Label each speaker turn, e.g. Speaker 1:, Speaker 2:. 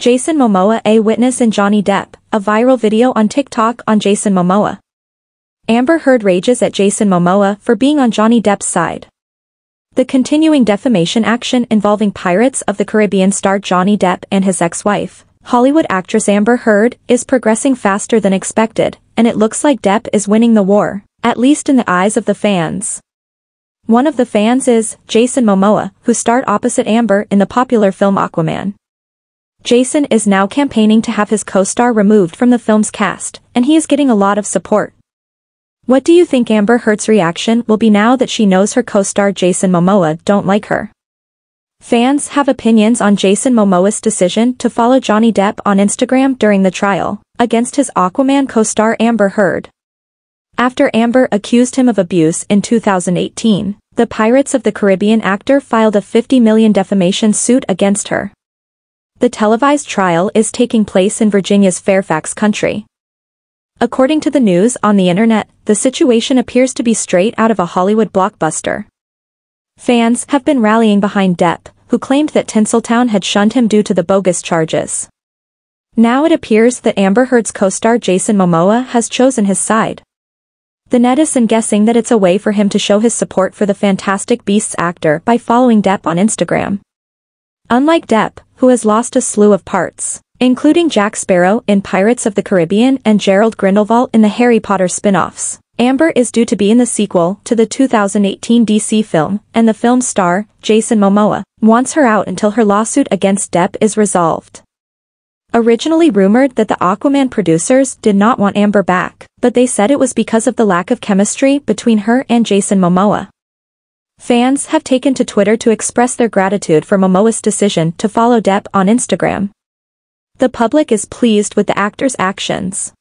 Speaker 1: Jason Momoa A Witness in Johnny Depp, a viral video on TikTok on Jason Momoa. Amber Heard rages at Jason Momoa for being on Johnny Depp's side. The continuing defamation action involving Pirates of the Caribbean star Johnny Depp and his ex-wife, Hollywood actress Amber Heard, is progressing faster than expected, and it looks like Depp is winning the war, at least in the eyes of the fans. One of the fans is Jason Momoa, who starred opposite Amber in the popular film Aquaman. Jason is now campaigning to have his co-star removed from the film's cast, and he is getting a lot of support. What do you think Amber Heard's reaction will be now that she knows her co-star Jason Momoa don't like her? Fans have opinions on Jason Momoa's decision to follow Johnny Depp on Instagram during the trial, against his Aquaman co-star Amber Heard. After Amber accused him of abuse in 2018, the Pirates of the Caribbean actor filed a 50 million defamation suit against her. The televised trial is taking place in Virginia's Fairfax County. According to the news on the internet, the situation appears to be straight out of a Hollywood blockbuster. Fans have been rallying behind Depp, who claimed that Tinseltown had shunned him due to the bogus charges. Now it appears that Amber Heard's co-star Jason Momoa has chosen his side. The netizen guessing that it's a way for him to show his support for the Fantastic Beasts actor by following Depp on Instagram. Unlike Depp, who has lost a slew of parts, including Jack Sparrow in Pirates of the Caribbean and Gerald Grindelwald in the Harry Potter spin-offs. Amber is due to be in the sequel to the 2018 DC film, and the film's star, Jason Momoa, wants her out until her lawsuit against Depp is resolved. Originally rumored that the Aquaman producers did not want Amber back, but they said it was because of the lack of chemistry between her and Jason Momoa. Fans have taken to Twitter to express their gratitude for Momoa's decision to follow Depp on Instagram. The public is pleased with the actor's actions.